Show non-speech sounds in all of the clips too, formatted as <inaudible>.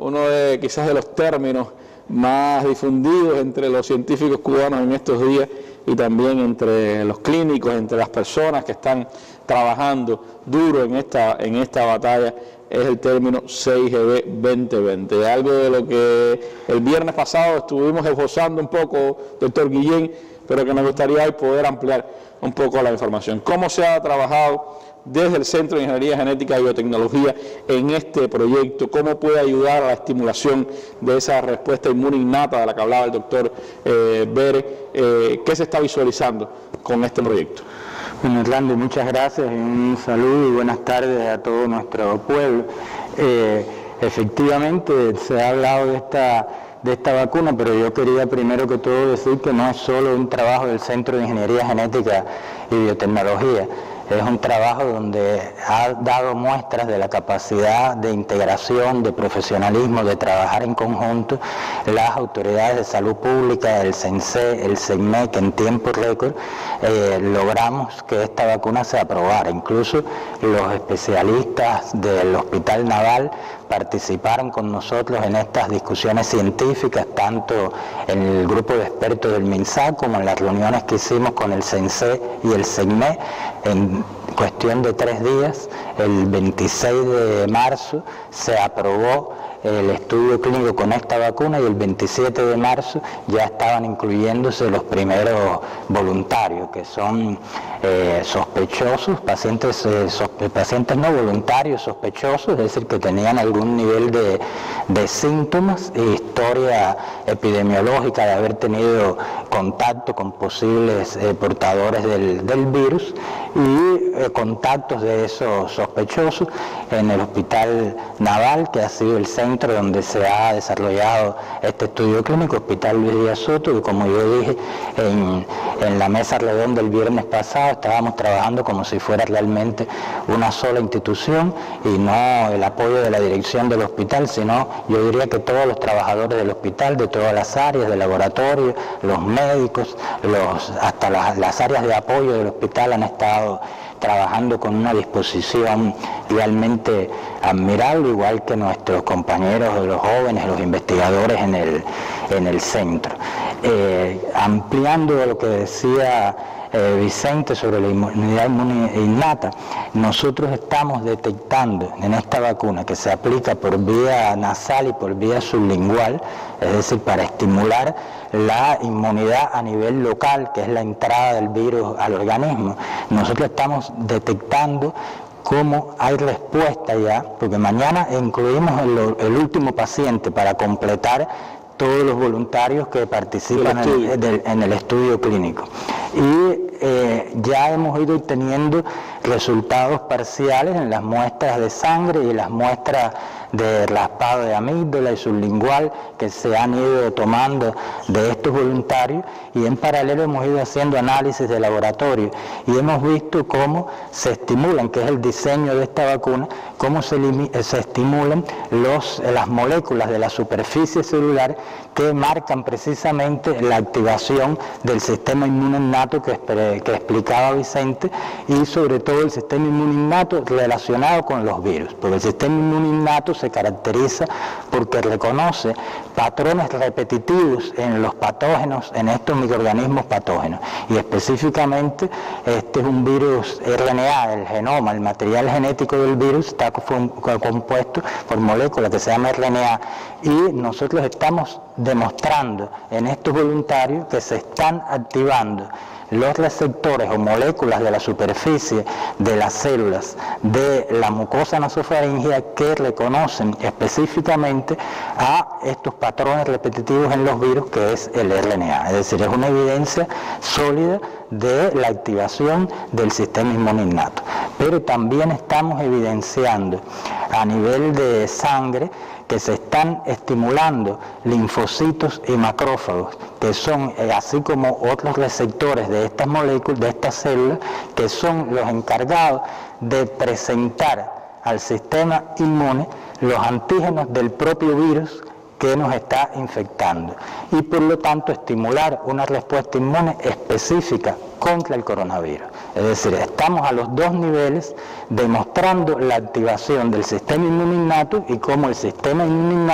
uno de quizás de los términos más difundidos entre los científicos cubanos en estos días y también entre los clínicos, entre las personas que están trabajando duro en esta, en esta batalla, es el término 6GB 2020. Algo de lo que el viernes pasado estuvimos esbozando un poco, doctor Guillén, pero que me gustaría poder ampliar un poco la información. ¿Cómo se ha trabajado desde el Centro de Ingeniería Genética y Biotecnología en este proyecto? ¿Cómo puede ayudar a la estimulación de esa respuesta inmune innata de la que hablaba el doctor eh, Bere? Eh, ¿Qué se está visualizando con este proyecto? Bueno, Orlando, muchas gracias y un saludo y buenas tardes a todo nuestro pueblo. Eh, efectivamente, se ha hablado de esta de esta vacuna, pero yo quería primero que todo decir que no es solo un trabajo del Centro de Ingeniería Genética y Biotecnología, es un trabajo donde ha dado muestras de la capacidad de integración, de profesionalismo, de trabajar en conjunto las autoridades de salud pública, el CENSE, el CENME, que en tiempo récord eh, logramos que esta vacuna se aprobara. Incluso los especialistas del Hospital Naval participaron con nosotros en estas discusiones científicas, tanto en el grupo de expertos del MINSA como en las reuniones que hicimos con el CENSE y el CENME en cuestión de tres días, el 26 de marzo, se aprobó el estudio clínico con esta vacuna y el 27 de marzo ya estaban incluyéndose los primeros voluntarios, que son eh, sospechosos, pacientes, eh, pacientes no voluntarios sospechosos, es decir, que tenían algún nivel de, síntomas e historia epidemiológica de haber tenido contacto con posibles eh, portadores del, del, virus y contactos de esos sospechosos en el hospital naval, que ha sido el centro donde se ha desarrollado este estudio clínico, Hospital Luis Díaz Soto, y como yo dije en, la mesa redonda el viernes pasado, estábamos trabajando como si fuera realmente una sola institución y no el apoyo de la dirección del hospital, sino yo diría que todos los trabajadores del hospital, de todas las áreas, de laboratorio, los médicos, los, hasta las áreas de apoyo del hospital han estado trabajando con una disposición realmente admirable, igual que nuestros compañeros, los jóvenes, los investigadores en el, en el centro. Eh, ampliando lo que decía eh, Vicente sobre la inmunidad innata, nosotros estamos detectando en esta vacuna que se aplica por vía nasal y por vía sublingual, es decir, para estimular la inmunidad a nivel local, que es la entrada del virus al organismo. Nosotros estamos detectando cómo hay respuesta ya, porque mañana incluimos el, último paciente para completar todos los voluntarios que participan en el, estudio clínico. Y eh, ya hemos ido obteniendo resultados parciales en las muestras de sangre y las muestras de raspado de amígdala y sublingual que se han ido tomando de estos voluntarios y en paralelo hemos ido haciendo análisis de laboratorio y hemos visto cómo se estimulan, que es el diseño de esta vacuna, cómo se, se estimulan los, las moléculas de la superficie celular que marcan precisamente la activación del sistema inmune innato que, que explicaba Vicente y sobre todo el sistema inmune innato relacionado con los virus, porque el sistema inmune innato se caracteriza porque reconoce patrones repetitivos en los patógenos, en estos microorganismos patógenos. Y específicamente este es un virus RNA, el genoma, el material genético del virus está compuesto por moléculas que se llama RNA y nosotros estamos demostrando en estos voluntarios que se están activando los receptores o moléculas de la superficie de las células de la mucosa nasofaringea que reconocen específicamente a estos patrones repetitivos en los virus que es el RNA. Es decir, es una evidencia sólida de la activación del sistema inmune innato. Pero también estamos evidenciando a nivel de sangre que se están estimulando linfocitos y macrófagos, que son, eh, así como otros receptores de estas moléculas, de estas células, que son los encargados de presentar al sistema inmune los antígenos del propio virus que nos está infectando y por lo tanto estimular una respuesta inmune específica contra el coronavirus. Es decir, estamos a los dos niveles demostrando la activación del sistema inmuno y cómo el sistema inmuno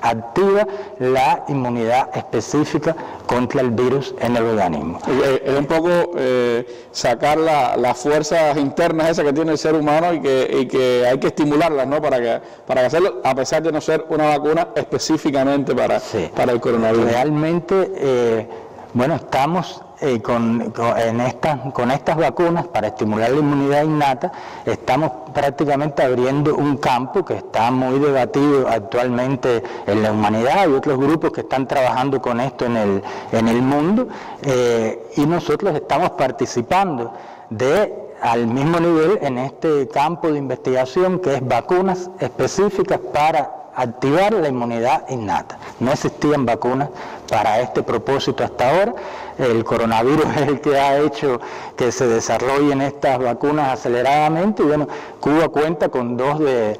activa la inmunidad específica contra el virus en el organismo. Eh, es un poco eh, sacar las fuerzas internas esas que tiene el ser humano y que, que hay que estimularlas ¿no? para, que, para hacerlo, a pesar de no ser una vacuna específicamente para, para el coronavirus. Realmente, eh, bueno, estamos con, en estas, con estas vacunas para estimular la inmunidad innata, estamos prácticamente abriendo un campo que está muy debatido actualmente en la humanidad. y otros grupos que están trabajando con esto en el, en el mundo eh, y nosotros estamos participando de al mismo nivel en este campo de investigación que es vacunas específicas para activar la inmunidad innata. No existían vacunas para este propósito hasta ahora. El coronavirus <laughs> es el que ha hecho que se desarrollen estas vacunas aceleradamente y bueno, Cuba cuenta con dos de,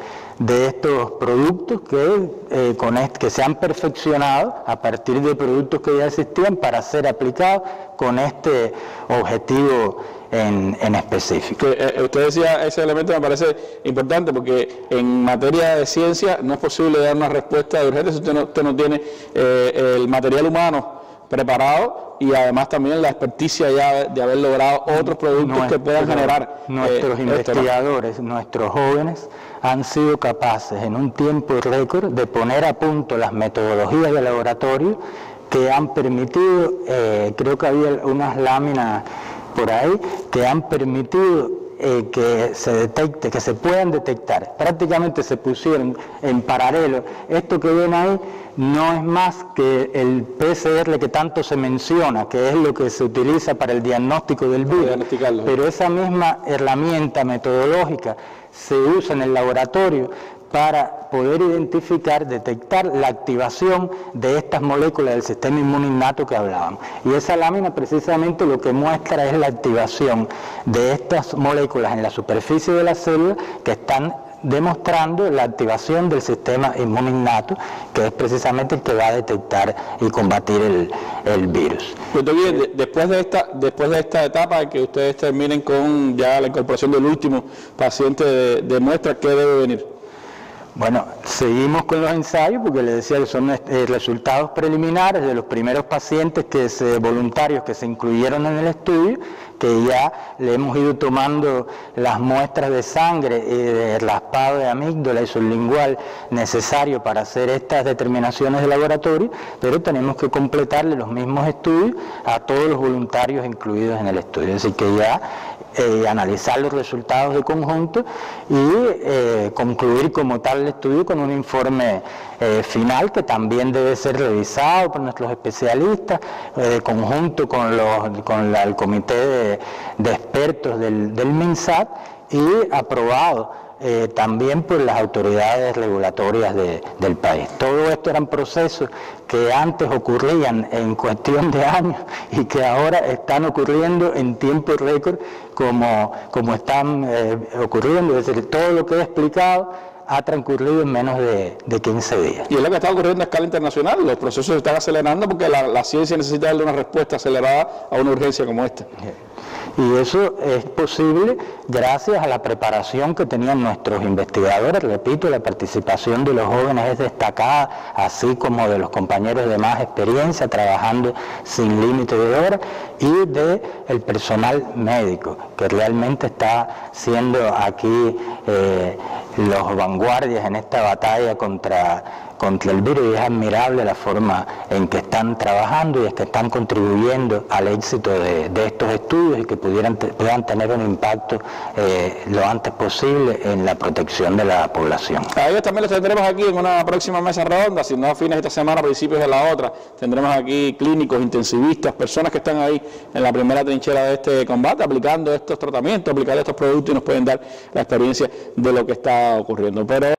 estos productos que, eh, que se han perfeccionado a partir de productos que ya existían para ser aplicados con este objetivo en, específico. Eh, usted decía, ese elemento me parece importante porque en materia de ciencia no es posible dar una respuesta de urgencia si usted no, usted no tiene eh, el material humano preparado y además también la experticia ya de haber logrado otros productos que puedan generar. Eh, nuestros investigadores, nuestros jóvenes han sido capaces en un tiempo récord de poner a punto las metodologías de laboratorio que han permitido, creo que había unas láminas por ahí que han permitido eh, que se detecte, que se puedan detectar. Prácticamente se pusieron en paralelo. Esto que ven ahí no es más que el PCR que tanto se menciona, que es lo que se utiliza para el diagnóstico del virus. Pero esa misma herramienta metodológica se usa en el laboratorio para poder identificar, detectar la activación de estas moléculas del sistema inmune innato que hablábamos. Y esa lámina precisamente lo que muestra es la activación de estas moléculas en la superficie de la célula que están demostrando la activación del sistema inmune innato, que es precisamente el que va a detectar y combatir el, virus. después de esta, después de esta etapa que ustedes terminen con ya la incorporación del último paciente de, de muestra, ¿qué debe venir? Bueno, seguimos con los ensayos porque les decía que son eh, resultados preliminares de los primeros pacientes que voluntarios que se incluyeron en el estudio, que ya le hemos ido tomando las muestras de sangre y de raspado de amígdala y sublingual necesario para hacer estas determinaciones de laboratorio, pero tenemos que completarle los mismos estudios a todos los voluntarios incluidos en el estudio. Así que ya eh, analizar los resultados de conjunto y eh, concluir como tal el estudio con un informe eh, final que también debe ser revisado por nuestros especialistas, de conjunto con, los, con el comité de, expertos del, del y aprobado eh, también por las autoridades regulatorias del país. Todo esto eran procesos que antes ocurrían en cuestión de años y que ahora están ocurriendo en tiempo récord como, como están eh, ocurriendo. Es decir, todo lo que he explicado ha transcurrido en menos de, 15 días. Y es lo que está ocurriendo a escala internacional. Los procesos se están acelerando porque la, la ciencia necesita darle una respuesta acelerada a una urgencia como esta. Y eso es posible gracias a la preparación que tenían nuestros investigadores. Repito, la participación de los jóvenes es destacada, así como de los compañeros de más experiencia trabajando sin límite de horas y de el personal médico, que realmente está siendo aquí eh, los vanguardias en esta batalla contra contra el virus y es admirable la forma en que están trabajando y es que están contribuyendo al éxito de, estos estudios y que pudieran puedan tener un impacto eh, lo antes posible en la protección de la población. A ellos también los tendremos aquí en una próxima mesa redonda, si no a fines de esta semana, a principios de la otra. Tendremos aquí clínicos, intensivistas, personas que están ahí en la primera trinchera de este combate, aplicando estos tratamientos, aplicando estos productos y nos pueden dar la experiencia de lo que está ocurriendo. Pero